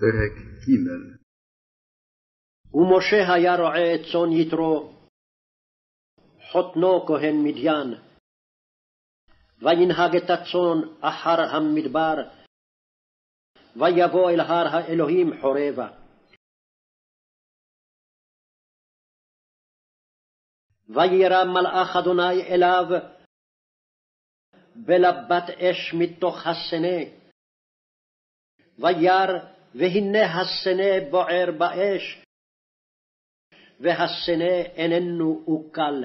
פרק ג' ומשה היה רועה צאן יתרו, חותנו כהן מדיין. וינהג את הצאן אחר המדבר, ויבוא אל הר האלוהים חורבה. וירא מלאך אדוני אליו בלבת אש מתוך הסנה, וירא והנה הסנה בוער באש, והסנה איננו אוקל.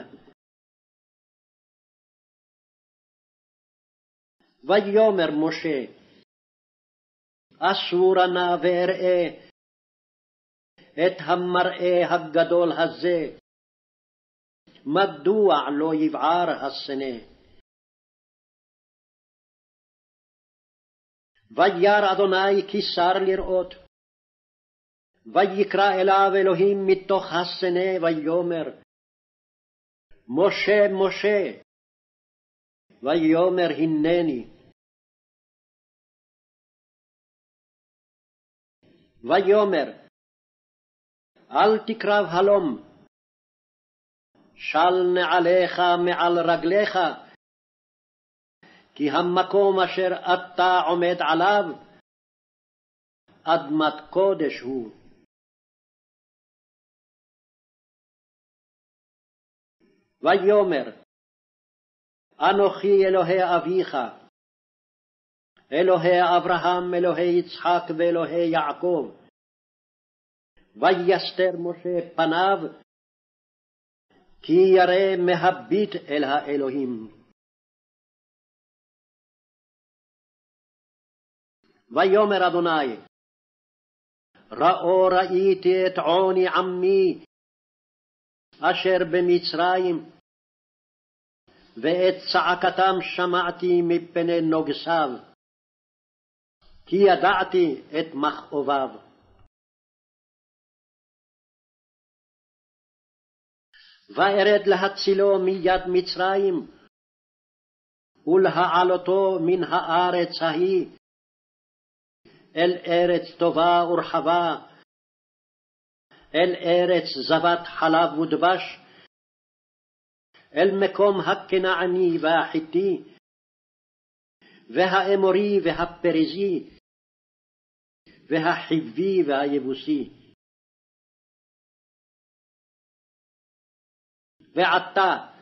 ויאמר משה, אסורה נא ואראה את המראה הגדול הזה, מדוע לא יבער הסנה? וירא אדוני כי שר לראות. ויקרא אליו אלוהים מתוך הסנה, ויאמר, משה, משה, ויאמר הנני. ויאמר, אל תקרב הלום, של נעליך מעל רגליך, כי המקום אשר אתה עומד עליו, אדמת קודש הוא. ויאמר, אנוכי אלוהי אביך, אלוהי אברהם, אלוהי יצחק ואלוהי יעקב. ויסתר משה פניו, כי ירא מהביט אל האלוהים. ויאמר אדוני, ראו ראיתי את עוני עמי אשר במצרים, ואת צעקתם שמעתי מפני נוגסיו, כי ידעתי את מכאוביו. וארד להצילו מיד מצרים, ולהעלותו מן הארץ ההיא, אל ארץ טובה ורחבה, אל ארץ זבת חלב ודבש, אל מקום הכנעני והחיתי, והאמורי והפריזי, והחיבי והיבוסי. ועתה,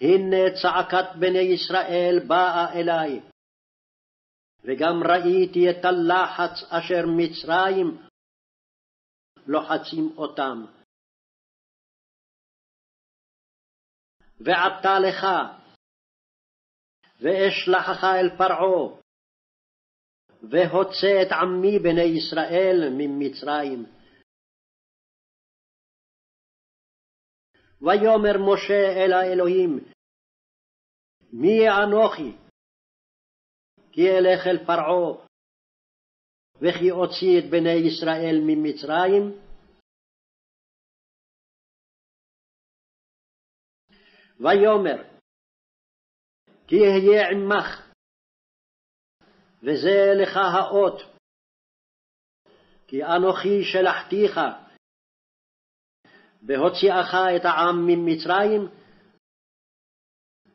הנה צעקת בני ישראל באה אלי, וגם ראיתי את הלחץ אשר מצרים לוחצים אותם. ועתה לך, ואשלחך אל פרעה, והוצא את עמי בני ישראל ממצרים. ויאמר משה אל האלוהים, מי אנוכי? כי אלך אל פרעה, וכי אוציא את בני ישראל ממצרים? ויאמר, כי אהיה עמך, וזה לך האות, כי אנוכי שלחתיך, בהוציאך את העם ממצרים,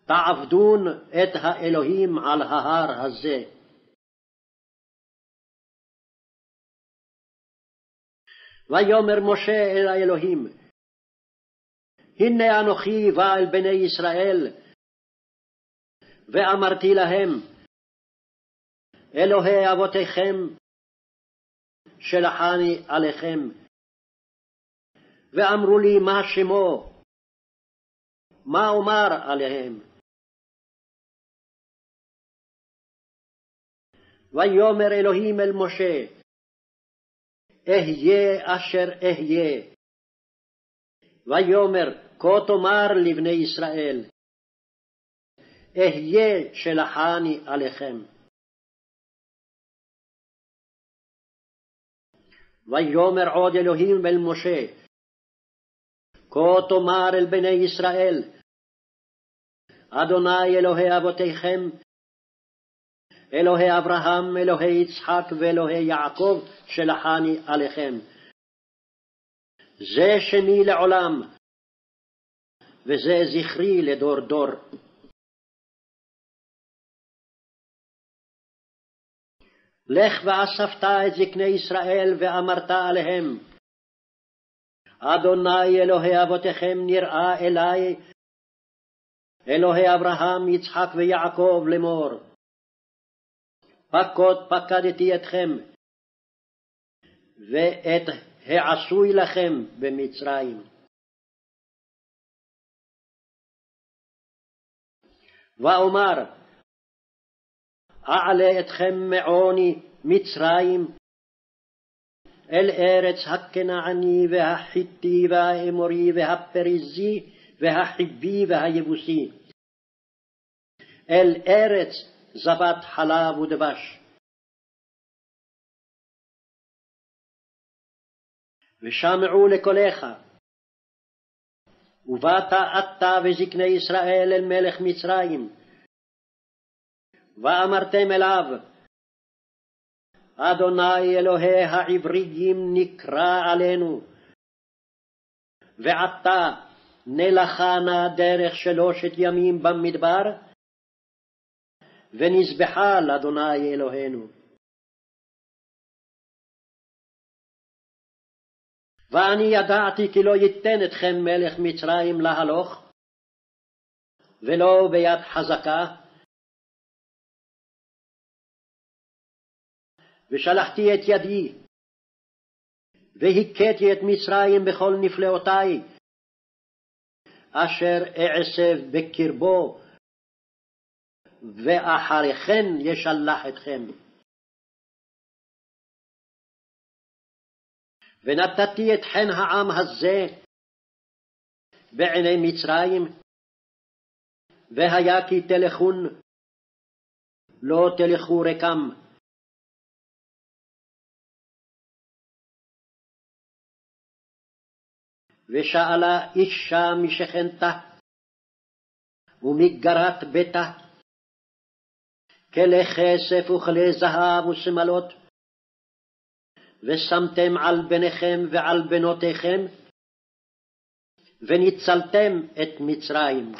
תעבדון את האלוהים על ההר הזה. ויאמר משה אל האלוהים, הנה אנוכי בא אל בני ישראל, ואמרתי להם, אלוהי אבותיכם, שלחני עליכם. ואמרו לי, מה שמו? מה אומר עליהם? ויאמר אלוהים אל משה, אהיה אשר אהיה. ויאמר, כה תאמר לבני ישראל, אהיה שלחני עליכם. ויאמר עוד אלוהים אל משה, כה תאמר אל בני ישראל, אדוני אלוהי אבותיכם, אלוהי אברהם, אלוהי יצחק ואלוהי יעקב, שלחני עליכם. זה שמי לעולם, וזה זכרי לדור דור. לך ואספת את זקני ישראל ואמרת עליהם, אדוני אלוהי אבותיכם נראה אלי, אלוהי אברהם, יצחק ויעקב לאמור. פקוד פקדתי אתכם, ואת העשוי לכם במצרים. ואומר, אעלה אתכם מעוני מצרים אל ארץ הכנעני והחיתי והאמורי והפריזי והחיבי והיבוסי, אל ארץ זבת חלב ודבש. ושמעו לקולך, ובאת אתה וזקני ישראל אל מלך מצרים, ואמרתם אליו, אדוני אלוהי העבריים נקרא עלינו, ועתה נלכה נא דרך שלושת ימים במדבר, ונזבחה לאדוני אלוהינו. ואני ידעתי כי לא ייתן אתכם מלך מצרים להלוך, ולא ביד חזקה, ושלחתי את ידי, והכיתי את מצרים בכל נפלאותי, אשר אעשב בקרבו, ואחריכן ישלח אתכם. ונתתי את חן העם הזה בעיני מצרים, והיה כי תלכון, לא תלכו רקם. ושאלה אישה משכנתה ומגרת ביתה, כלי כסף וכלי זהב ושמלות, ושמתם על בניכם ועל בנותיכם, וניצלתם את מצרים.